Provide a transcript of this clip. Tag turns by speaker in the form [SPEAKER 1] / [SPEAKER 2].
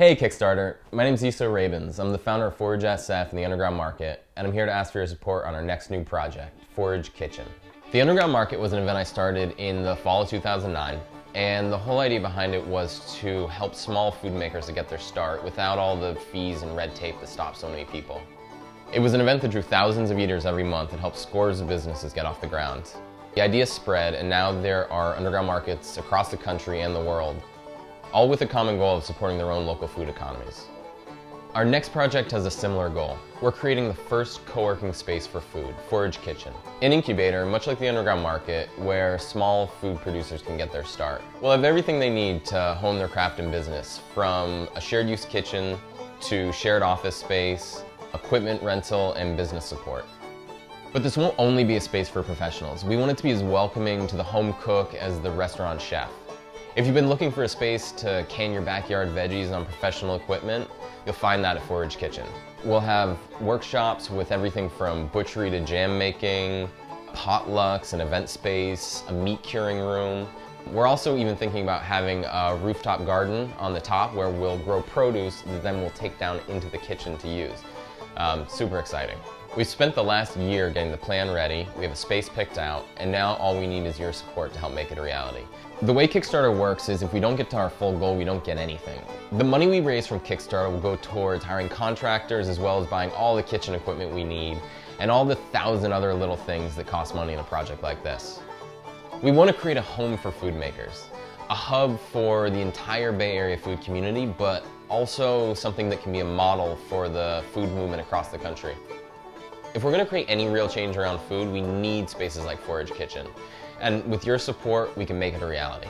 [SPEAKER 1] Hey Kickstarter, my name is Iso Rabins. I'm the founder of Forage SF and the Underground Market, and I'm here to ask for your support on our next new project, Forage Kitchen. The Underground Market was an event I started in the fall of 2009, and the whole idea behind it was to help small food makers to get their start without all the fees and red tape that stop so many people. It was an event that drew thousands of eaters every month and helped scores of businesses get off the ground. The idea spread, and now there are underground markets across the country and the world all with a common goal of supporting their own local food economies. Our next project has a similar goal. We're creating the first co-working space for food, Forage Kitchen. An incubator, much like the underground market, where small food producers can get their start. We'll have everything they need to hone their craft and business, from a shared use kitchen to shared office space, equipment rental, and business support. But this won't only be a space for professionals. We want it to be as welcoming to the home cook as the restaurant chef. If you've been looking for a space to can your backyard veggies on professional equipment, you'll find that at Forage Kitchen. We'll have workshops with everything from butchery to jam making, potlucks, an event space, a meat curing room. We're also even thinking about having a rooftop garden on the top where we'll grow produce that then we'll take down into the kitchen to use. Um, super exciting. We've spent the last year getting the plan ready, we have a space picked out, and now all we need is your support to help make it a reality. The way Kickstarter works is if we don't get to our full goal, we don't get anything. The money we raise from Kickstarter will go towards hiring contractors as well as buying all the kitchen equipment we need and all the thousand other little things that cost money in a project like this. We want to create a home for food makers, a hub for the entire Bay Area food community, but also something that can be a model for the food movement across the country. If we're going to create any real change around food, we need spaces like Forage Kitchen. And with your support, we can make it a reality.